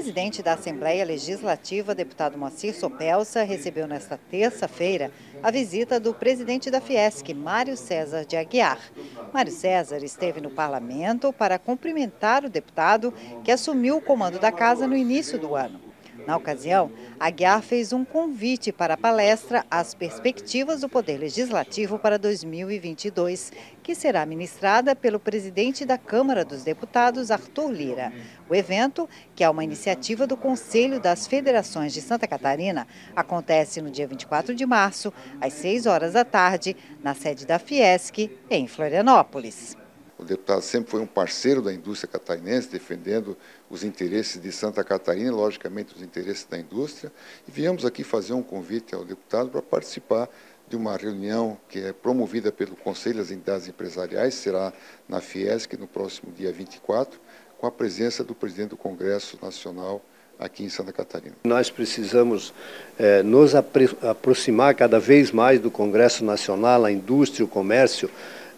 presidente da Assembleia Legislativa, deputado Moacir Sopelsa, recebeu nesta terça-feira a visita do presidente da Fiesc, Mário César de Aguiar. Mário César esteve no parlamento para cumprimentar o deputado que assumiu o comando da casa no início do ano. Na ocasião, Aguiar fez um convite para a palestra As Perspectivas do Poder Legislativo para 2022, que será ministrada pelo presidente da Câmara dos Deputados, Arthur Lira. O evento, que é uma iniciativa do Conselho das Federações de Santa Catarina, acontece no dia 24 de março, às 6 horas da tarde, na sede da Fiesc, em Florianópolis. O deputado sempre foi um parceiro da indústria catarinense, defendendo os interesses de Santa Catarina logicamente, os interesses da indústria. E viemos aqui fazer um convite ao deputado para participar de uma reunião que é promovida pelo Conselho das Entidades Empresariais, será na Fiesc no próximo dia 24, com a presença do presidente do Congresso Nacional aqui em Santa Catarina. Nós precisamos eh, nos aproximar cada vez mais do Congresso Nacional, a indústria, o comércio,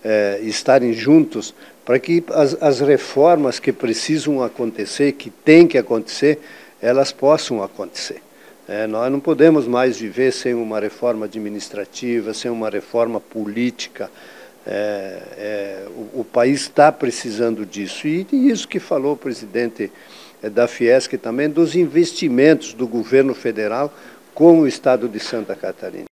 é, estarem juntos para que as, as reformas que precisam acontecer, que têm que acontecer, elas possam acontecer. É, nós não podemos mais viver sem uma reforma administrativa, sem uma reforma política. É, é, o, o, país está precisando disso. E, e, isso que falou o presidente é, da Fiesc também, dos investimentos do governo federal com o estado de Santa Catarina.